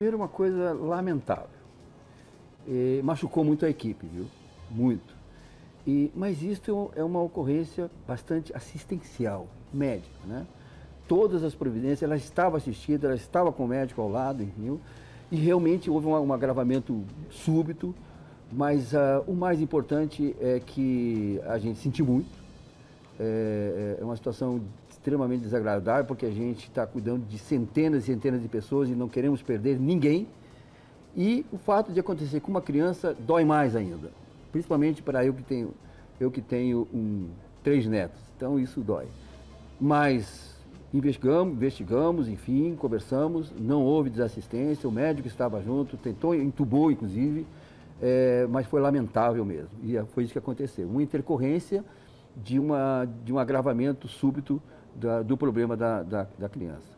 Primeiro, uma coisa lamentável. E machucou muito a equipe, viu? Muito. E, mas isso é uma ocorrência bastante assistencial, médica, né? Todas as providências, ela estava assistida, ela estava com o médico ao lado, entendeu? E realmente houve um, um agravamento súbito, mas uh, o mais importante é que a gente sentiu muito. É, é uma situação extremamente desagradável, porque a gente está cuidando de centenas e centenas de pessoas e não queremos perder ninguém. E o fato de acontecer com uma criança dói mais ainda, principalmente para eu que tenho, eu que tenho um, três netos. Então isso dói. Mas investigamos, investigamos, enfim, conversamos, não houve desassistência, o médico estava junto, tentou, entubou inclusive, é, mas foi lamentável mesmo. E foi isso que aconteceu. Uma intercorrência de, uma, de um agravamento súbito da, do problema da, da, da criança.